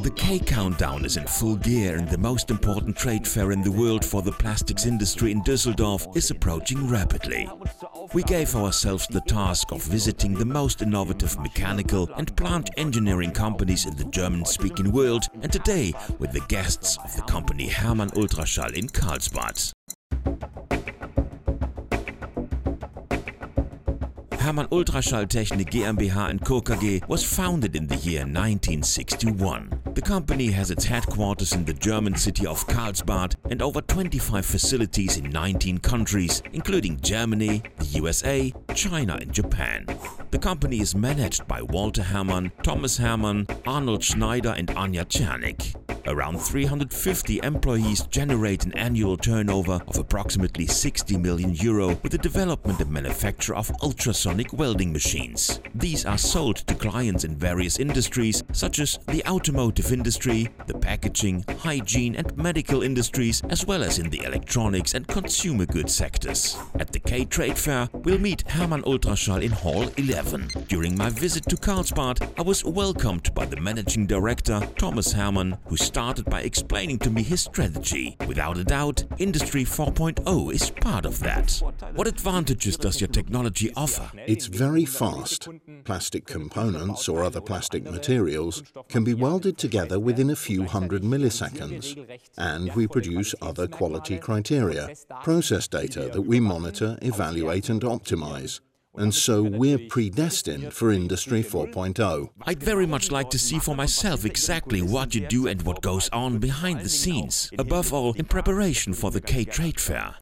The K Countdown is in full gear and the most important trade fair in the world for the plastics industry in Düsseldorf is approaching rapidly. We gave ourselves the task of visiting the most innovative mechanical and plant engineering companies in the German-speaking world and today with the guests of the company Herrmann Ultraschall in Karlsbad. Herrmann Ultraschall Technik GmbH Co. KG was founded in the year 1961. The company has its headquarters in the German city of Karlsbad and over 25 facilities in 19 countries, including Germany, the USA, China and Japan. The company is managed by Walter Herrmann, Thomas Herrmann, Arnold Schneider and Anja Czernik. Around 350 employees generate an annual turnover of approximately 60 million euro with the development and manufacture of ultrasonic welding machines. These are sold to clients in various industries such as the automotive industry, the packaging, hygiene and medical industries as well as in the electronics and consumer goods sectors. At the K-Trade Fair, we'll meet Herrmann Ultraschall in Hall 11. During my visit to Karlsbad, I was welcomed by the managing director Thomas Herrmann who started by explaining to me his strategy. Without a doubt, Industry 4.0 is part of that. What advantages does your technology offer? It's very fast. Plastic components or other plastic materials can be welded together within a few hundred milliseconds. And we produce other quality criteria, process data that we monitor, evaluate and optimize and so we're predestined for Industry 4.0. I'd very much like to see for myself exactly what you do and what goes on behind the scenes, above all in preparation for the K-Trade Fair.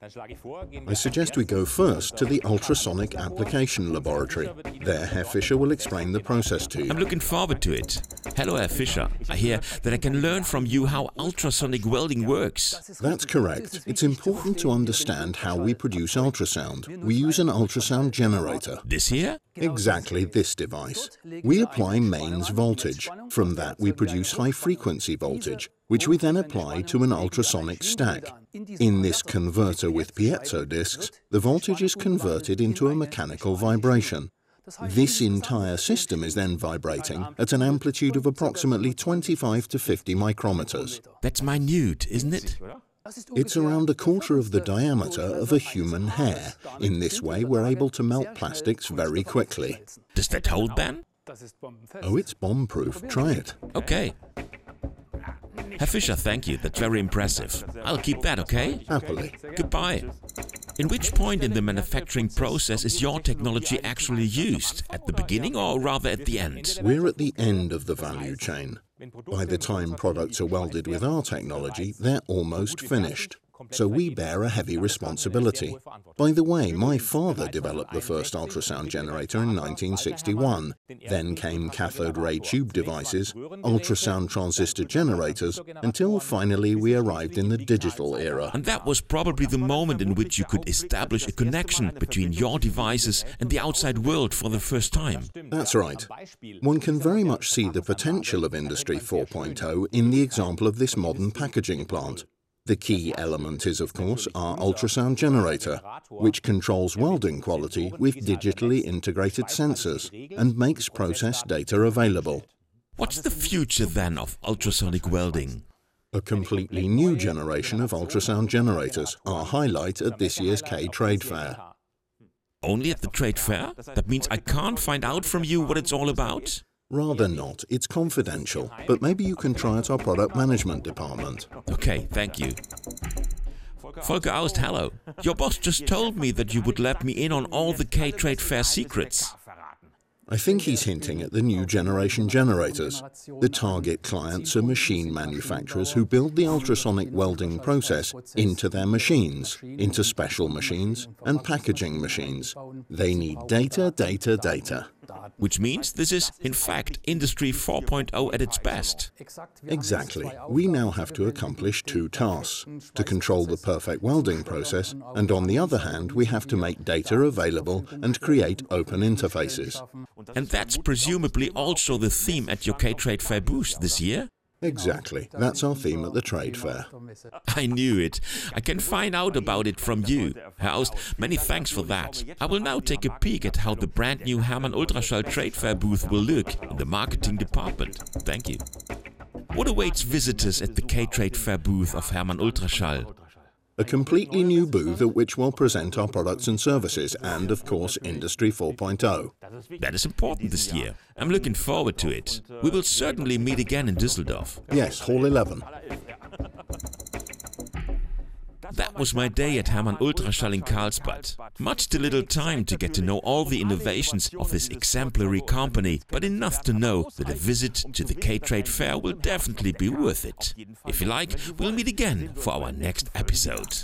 I suggest we go first to the Ultrasonic Application Laboratory. There, Herr Fischer will explain the process to you. I'm looking forward to it. Hello, Herr Fischer. I hear that I can learn from you how ultrasonic welding works. That's correct. It's important to understand how we produce ultrasound. We use an ultrasound generator. This here? Exactly this device. We apply mains voltage. From that we produce high frequency voltage, which we then apply to an ultrasonic stack. In this converter with piezo discs, the voltage is converted into a mechanical vibration. This entire system is then vibrating at an amplitude of approximately 25 to 50 micrometers. That's minute, isn't it? It's around a quarter of the diameter of a human hair. In this way, we're able to melt plastics very quickly. Does that hold then? Oh, it's bomb-proof. Try it. Okay. Herr Fischer, thank you. That's very impressive. I'll keep that, okay? Happily. Goodbye. In which point in the manufacturing process is your technology actually used? At the beginning or rather at the end? We're at the end of the value chain. By the time products are welded with our technology, they're almost finished. So we bear a heavy responsibility. By the way, my father developed the first ultrasound generator in 1961. Then came cathode ray tube devices, ultrasound transistor generators, until finally we arrived in the digital era. And that was probably the moment in which you could establish a connection between your devices and the outside world for the first time. That's right. One can very much see the potential of Industry 4.0 in the example of this modern packaging plant. The key element is, of course, our ultrasound generator, which controls welding quality with digitally integrated sensors and makes process data available. What's the future then of ultrasonic welding? A completely new generation of ultrasound generators, our highlight at this year's K Trade Fair. Only at the trade fair? That means I can't find out from you what it's all about? Rather not. It's confidential. But maybe you can try at our product management department. Okay, thank you. Volker Aust, hello. Your boss just told me that you would let me in on all the K-Trade Fair secrets. I think he's hinting at the new generation generators. The target clients are machine manufacturers who build the ultrasonic welding process into their machines, into special machines and packaging machines. They need data, data, data. Which means this is, in fact, Industry 4.0 at its best. Exactly. We now have to accomplish two tasks to control the perfect welding process, and on the other hand, we have to make data available and create open interfaces. And that's presumably also the theme at your K-Trade Fair booth this year? Exactly. That's our theme at the trade fair. I knew it. I can find out about it from you. Herr Aust, many thanks for that. I will now take a peek at how the brand new Herrmann Ultraschall Trade Fair booth will look in the marketing department. Thank you. What awaits visitors at the K-Trade Fair booth of Herrmann Ultraschall? A completely new booth at which we'll present our products and services and, of course, Industry 4.0. That is important this year. I'm looking forward to it. We will certainly meet again in Düsseldorf. Yes, Hall 11. Was my day at Herrmann Ultraschall in Karlsbad. Much too little time to get to know all the innovations of this exemplary company, but enough to know that a visit to the K-Trade Fair will definitely be worth it. If you like, we'll meet again for our next episode.